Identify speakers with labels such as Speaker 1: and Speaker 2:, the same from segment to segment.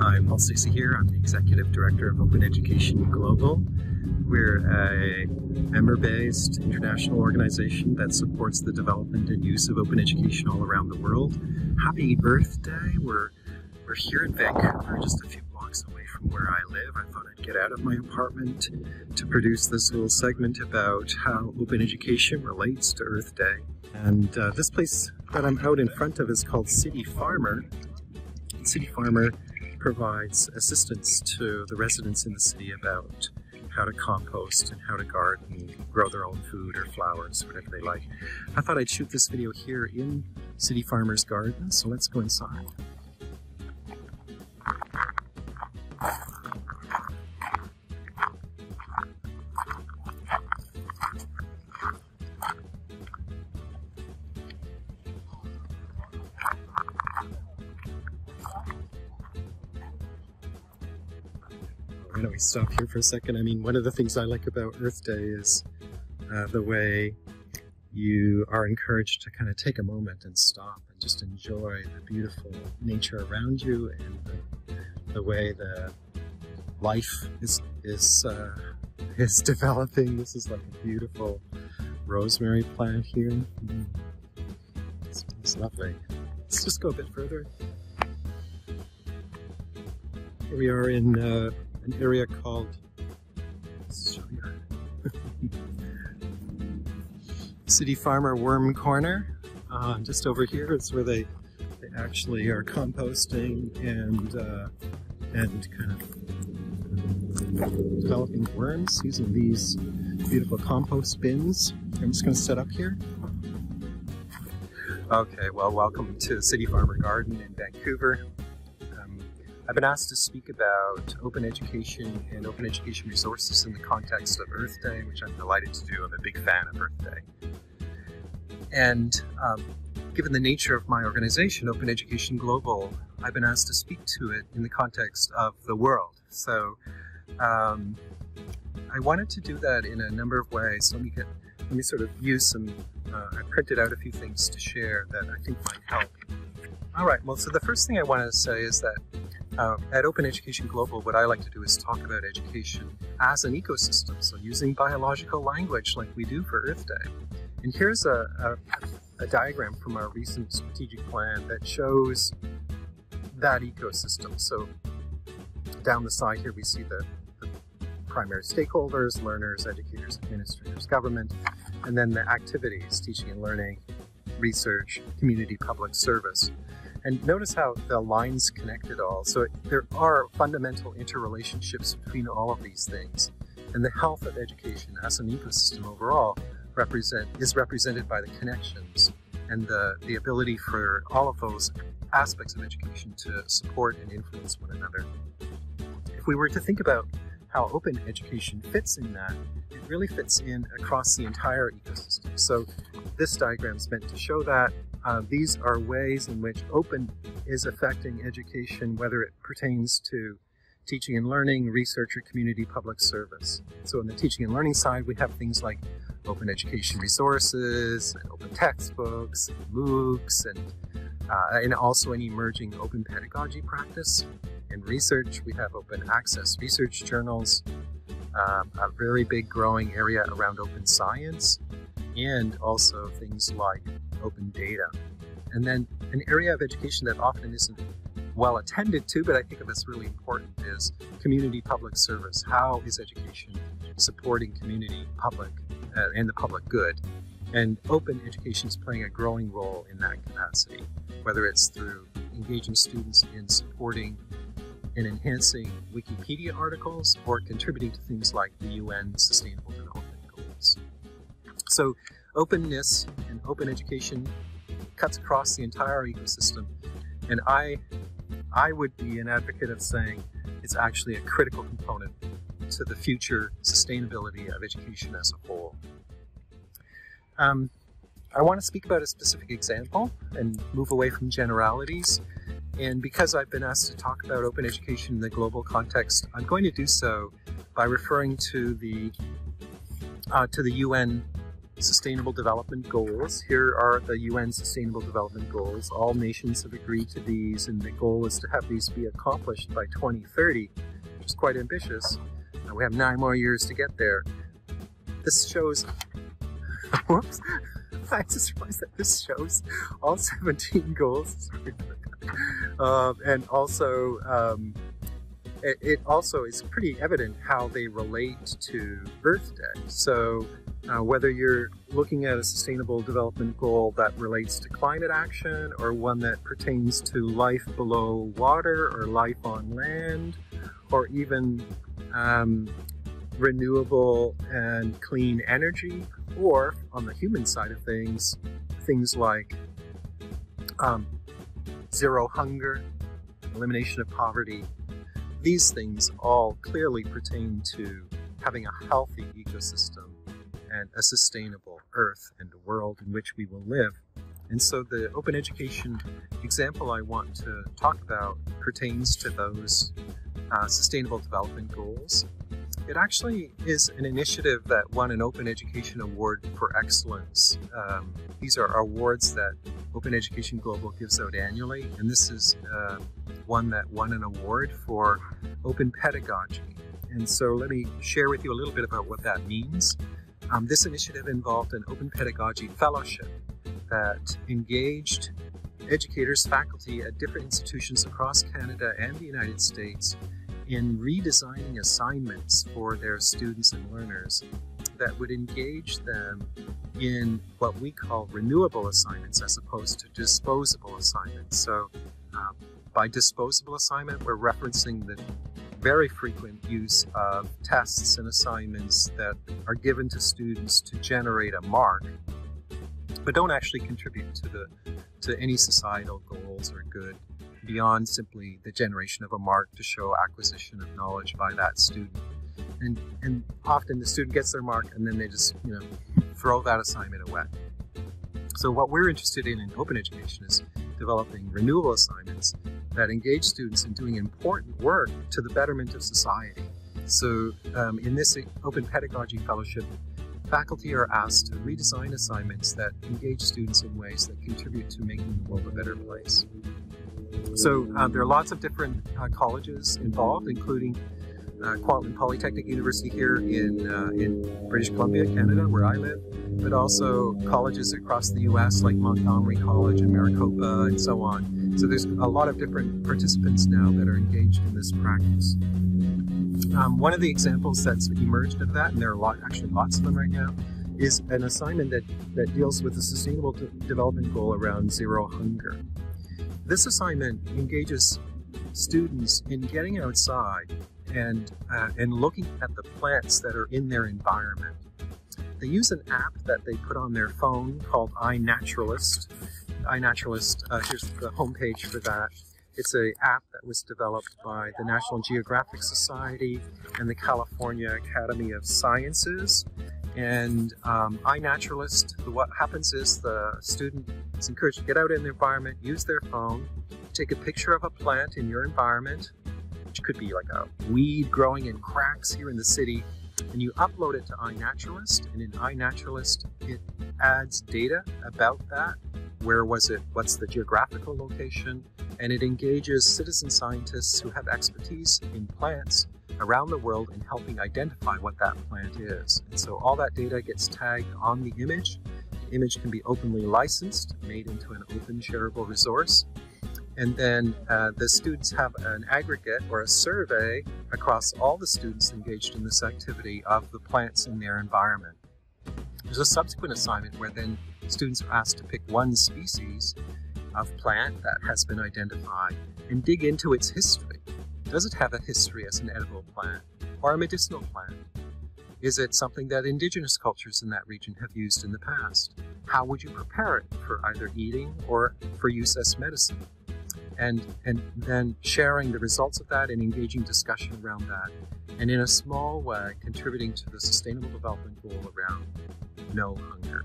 Speaker 1: I'm Paul Stacey here. I'm the Executive Director of Open Education Global. We're a member-based international organization that supports the development and use of open education all around the world. Happy Earth Day. We're, we're here in Vancouver, just a few blocks away from where I live. I thought I'd get out of my apartment to produce this little segment about how open education relates to Earth Day. And uh, this place that I'm out in front of is called City Farmer. City Farmer provides assistance to the residents in the city about how to compost and how to garden, grow their own food or flowers, whatever they like. I thought I'd shoot this video here in City Farmer's garden, so let's go inside. Why don't we stop here for a second? I mean, one of the things I like about Earth Day is uh, the way you are encouraged to kind of take a moment and stop and just enjoy the beautiful nature around you and the, the way the life is is uh, is developing. This is like a beautiful rosemary plant here. Mm. It's, it's lovely. Let's just go a bit further. We are in uh, an area called City Farmer Worm Corner. Uh, just over here is where they, they actually are composting and uh, and kind of developing worms using these beautiful compost bins. I'm just going to set up here. Okay, well, welcome to City Farmer Garden in Vancouver. I've been asked to speak about open education and open education resources in the context of Earth Day, which I'm delighted to do. I'm a big fan of Earth Day. And um, given the nature of my organization, Open Education Global, I've been asked to speak to it in the context of the world. So um, I wanted to do that in a number of ways. Let me get, let me sort of use some, uh, I printed out a few things to share that I think might help. All right, well, so the first thing I want to say is that uh, at Open Education Global, what I like to do is talk about education as an ecosystem, so using biological language like we do for Earth Day. And here's a, a, a diagram from our recent strategic plan that shows that ecosystem. So down the side here, we see the, the primary stakeholders, learners, educators, administrators, government, and then the activities, teaching and learning, research, community public service. And notice how the lines connect it all. So it, there are fundamental interrelationships between all of these things. And the health of education as an ecosystem overall represent is represented by the connections and the, the ability for all of those aspects of education to support and influence one another. If we were to think about how open education fits in that, it really fits in across the entire ecosystem. So this diagram is meant to show that uh, these are ways in which open is affecting education, whether it pertains to teaching and learning, research, or community public service. So on the teaching and learning side, we have things like open education resources, and open textbooks, and MOOCs, and, uh, and also an emerging open pedagogy practice. In research, we have open access research journals, um, a very big growing area around open science, and also things like open data. And then an area of education that often isn't well attended to, but I think of as really important is community public service. How is education supporting community public uh, and the public good? And open education is playing a growing role in that capacity, whether it's through engaging students in supporting and enhancing Wikipedia articles or contributing to things like the UN Sustainable Development Goals. So openness and open education cuts across the entire ecosystem. And I, I would be an advocate of saying it's actually a critical component to the future sustainability of education as a whole. Um, I want to speak about a specific example and move away from generalities. And because I've been asked to talk about open education in the global context, I'm going to do so by referring to the uh, to the UN Sustainable Development Goals. Here are the UN Sustainable Development Goals. All nations have agreed to these, and the goal is to have these be accomplished by 2030, which is quite ambitious. Uh, we have nine more years to get there. This shows, whoops, I just realized that this shows all 17 goals. uh, and also, um, it, it, also is pretty evident how they relate to Earth Day. So uh, whether you're looking at a sustainable development goal that relates to climate action or one that pertains to life below water or life on land or even um, renewable and clean energy or on the human side of things, things like um, zero hunger, elimination of poverty, these things all clearly pertain to having a healthy ecosystem and a sustainable earth and a world in which we will live. And so the open education example I want to talk about pertains to those uh, sustainable development goals. It actually is an initiative that won an Open Education Award for Excellence. Um, these are awards that Open Education Global gives out annually, and this is uh, one that won an award for open pedagogy. And so let me share with you a little bit about what that means. Um, this initiative involved an Open Pedagogy Fellowship that engaged educators, faculty at different institutions across Canada and the United States in redesigning assignments for their students and learners that would engage them in what we call renewable assignments as opposed to disposable assignments. So um, by disposable assignment, we're referencing the very frequent use of tests and assignments that are given to students to generate a mark, but don't actually contribute to the to any societal goals or good beyond simply the generation of a mark to show acquisition of knowledge by that student. And and often the student gets their mark and then they just you know throw that assignment away. So what we're interested in in open education is developing renewal assignments that engage students in doing important work to the betterment of society. So um, in this Open Pedagogy Fellowship, faculty are asked to redesign assignments that engage students in ways that contribute to making the world a better place. So uh, there are lots of different uh, colleges involved, including uh, Kwantlen Polytechnic University here in, uh, in British Columbia, Canada, where I live, but also colleges across the U.S. like Montgomery College and Maricopa and so on. So there's a lot of different participants now that are engaged in this practice. Um, one of the examples that's emerged of that, and there are a lot, actually lots of them right now, is an assignment that, that deals with the sustainable development goal around zero hunger. This assignment engages students in getting outside and, uh, and looking at the plants that are in their environment. They use an app that they put on their phone called iNaturalist. iNaturalist, uh, here's the homepage for that. It's an app that was developed by the National Geographic Society and the California Academy of Sciences. And um, iNaturalist, what happens is the student is encouraged to get out in the environment, use their phone, take a picture of a plant in your environment, which could be like a weed growing in cracks here in the city, and you upload it to iNaturalist, and in iNaturalist, it adds data about that. Where was it? What's the geographical location? And it engages citizen scientists who have expertise in plants around the world in helping identify what that plant is. And so all that data gets tagged on the image. The image can be openly licensed, made into an open shareable resource, and then uh, the students have an aggregate or a survey across all the students engaged in this activity of the plants in their environment. There's a subsequent assignment where then students are asked to pick one species of plant that has been identified and dig into its history. Does it have a history as an edible plant or a medicinal plant? Is it something that indigenous cultures in that region have used in the past? How would you prepare it for either eating or for use as medicine? And and then sharing the results of that and engaging discussion around that. And in a small way contributing to the sustainable development goal around no hunger.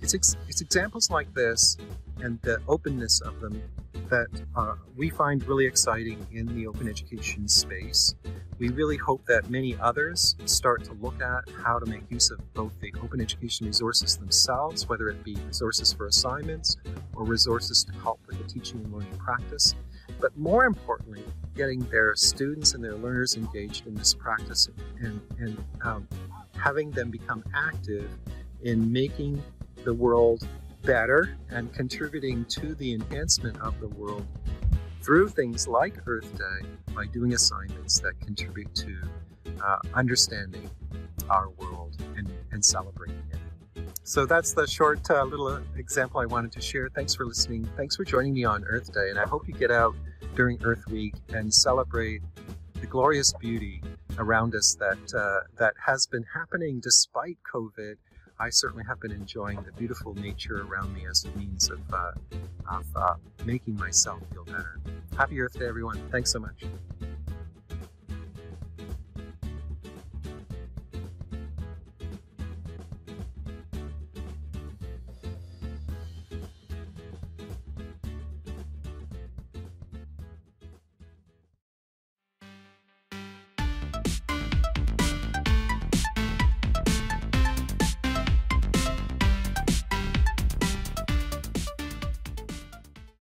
Speaker 1: It's, ex- it's examples like this and the openness of them that uh, we find really exciting in the open education space We really hope that many others start to look at how to make use of both the open education resources themselves, whether it be resources for assignments or resources to help with the teaching and learning practice, but more importantly, getting their students and their learners engaged in this practice and, and um, having them become active in making the world better and contributing to the enhancement of the world through things like Earth Day by doing assignments that contribute to uh, understanding our world and, and celebrating it. So that's the short uh, little example I wanted to share. Thanks for listening. Thanks for joining me on Earth Day. And I hope you get out during Earth Week and celebrate the glorious beauty around us that, uh, that has been happening despite COVID I certainly have been enjoying the beautiful nature around me as a means of, uh, of uh, making myself feel better. Happy Earth Day, everyone. Thanks so much.